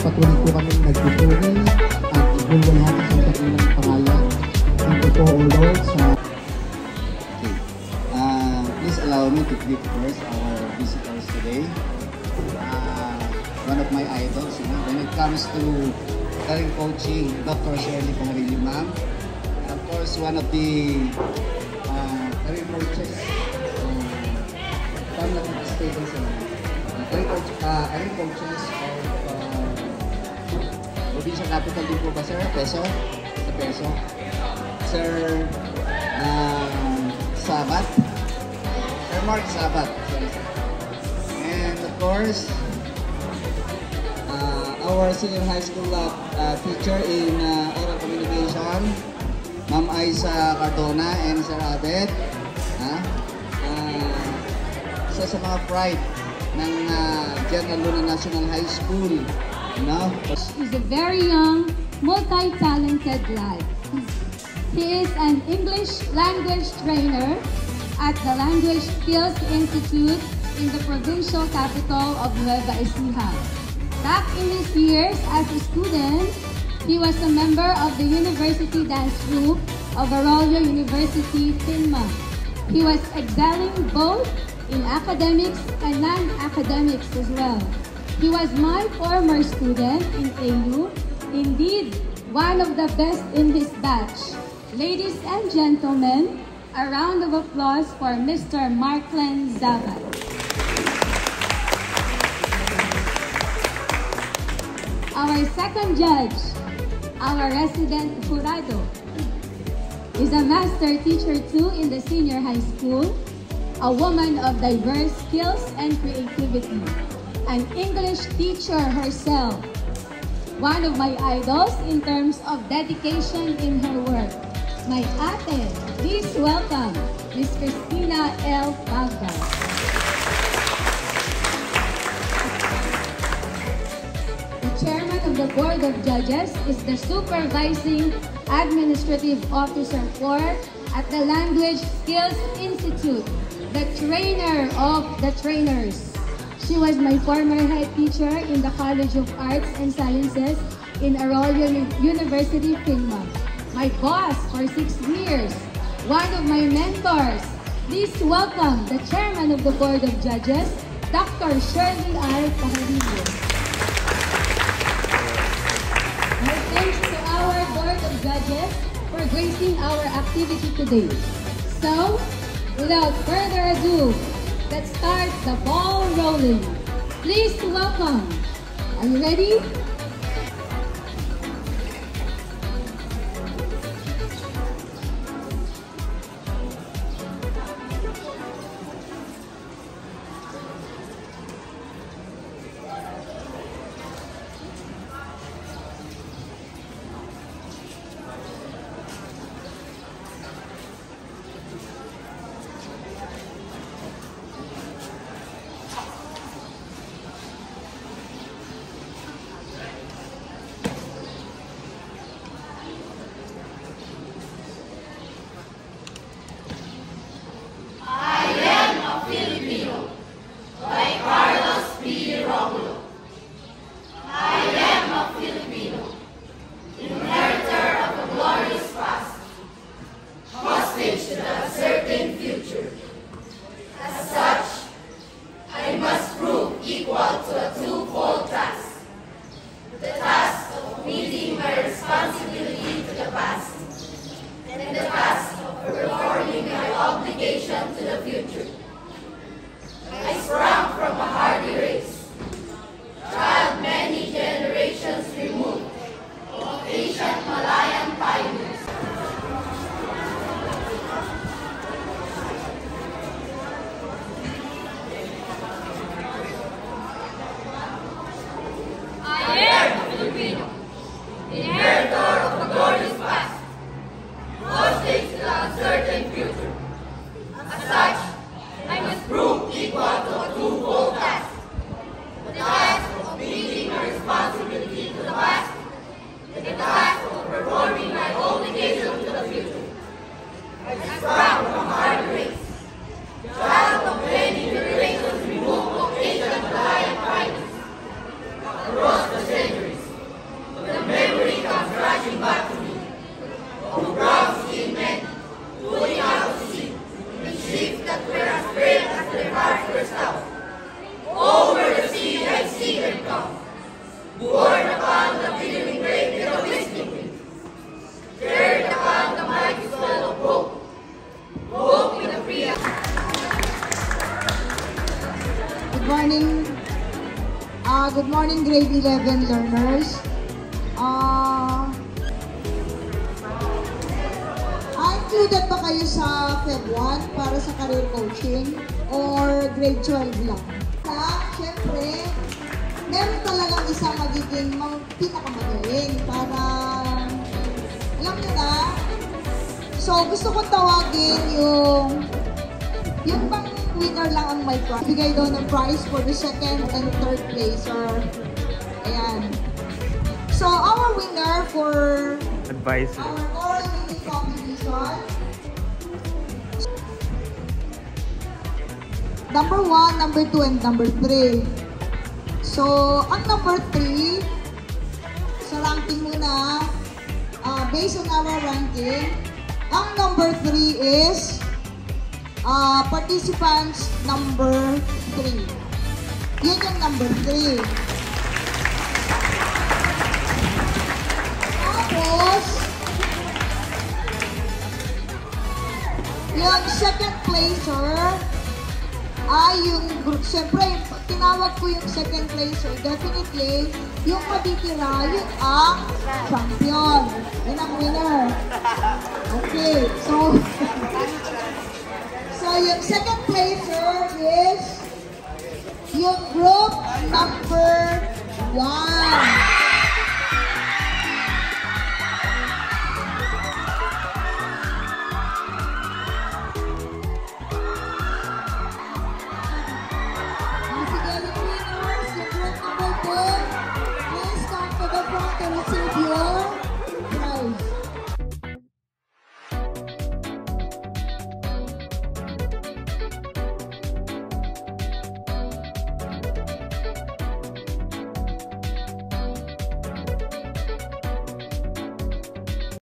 patuloy po kami nagpupuri at ibulwalhati sa dakilang pangalan. Thank you po, O Lord, sa Okay. Uh, please allow me to greet first our visitors today. Uh, one of my idols, you know, when it comes to career coaching, Dr. Shirley Pangarili, ma'am. And of course, one of the uh, career coaches from the state uh, career, coach, uh, career coaches uh, provincial capital din po ba, sir? Peso? Sa Peso? Sir uh, Sabat. Sir Mark Sabat. And of course, uh, our senior high school uh, uh, teacher in uh, oral communication, Ma'am Aiza Cardona and Sir Abed. Ha? Uh, isa sa mga pride ng uh, General Luna National High School. Know? He's a very young, multi-talented lad. He is an English language trainer at the Language Skills Institute in the provincial capital of Nueva Ecija. Back in his years as a student, he was a member of the University Dance Group of Arroyo University, Pinma. He was excelling both in academics and non-academics as well. He was my former student in AU, indeed one of the best in his batch. Ladies and gentlemen, a round of applause for Mr. Marklen Zabat. Our second judge, our resident jurado, is a master teacher too in the senior high school, a woman of diverse skills and creativity, an English teacher herself, one of my idols in terms of dedication in her work. My ate, please welcome Miss Christina L. Pagda. The chairman of the board of judges is the supervising administrative officer for at the Language Skills Institute, the trainer of the trainers. She was my former head teacher in the College of Arts and Sciences in Arroyo University, Pinma. My boss for six years, one of my mentors. Please welcome the chairman of the Board of Judges, Dr. Shirley R. Pajarillo. My thanks to our Board of Judges for gracing our activity today. So, without further ado, let's start the ball rolling. Please welcome. Are you ready? Grade 11 learners. Ah, ah, included ba kayo sa Feb 1 para sa career coaching or grade 12 lang? Ha, syempre, meron talagang isang magiging pinakamagaling para, alam niyo na, so gusto kong tawagin yung yung bang winner lang ang may prize. Bigay doon ng prize for the second and third placer. Ayan. So, our winner for Advice. our oral reading competition. Number one, number two, and number three. So, ang number three, sa ranking muna, uh, based on our ranking, ang number three is uh, participants number 3. Yun yung number 3. Tapos, yung second placer ay yung. Siyempre, yung tinawag ko yung second placer, definitely, yung matitira, yun ang champion. Yun ang winner. Okay, so, So, yung second placer is yung group number one.